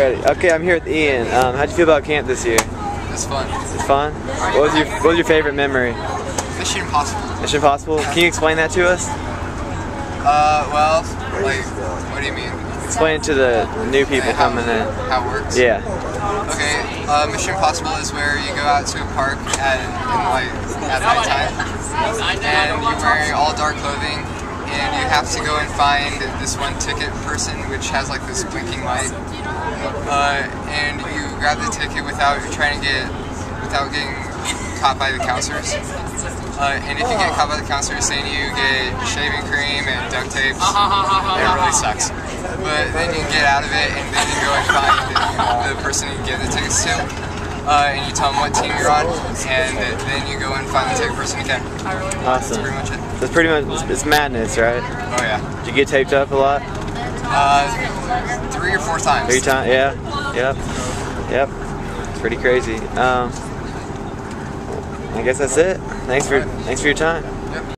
Ready. Okay, I'm here with Ian. Um, how'd you feel about camp this year? It's fun. It's fun. What was your What was your favorite memory? Mission Impossible. Mission Impossible. Can you explain that to us? Uh, well, like, what do you mean? Explain it to the new people coming in. How it works? Yeah. Okay, uh, Mission Impossible is where you go out to a park at in like at nighttime, and you're wearing all dark clothing, and you have to go and find this one ticket person which has like this blinking light, uh, and you grab the ticket without trying to get without getting caught by the counselors. Uh, and if you get caught by the counselors, then you get shaving cream and duct tape. It really sucks. But then you get out of it, and then you go and find the person you give the tickets to. Uh, and you tell them what team you're on, and then you go and find the ticket person again. Awesome. That's pretty much it. That's pretty much it's madness, right? Oh yeah. Did you get taped up a lot? Uh, three or four times. Three times. Yeah. Yep. Yep. It's pretty crazy. Um, I guess that's it. Thanks for thanks for your time.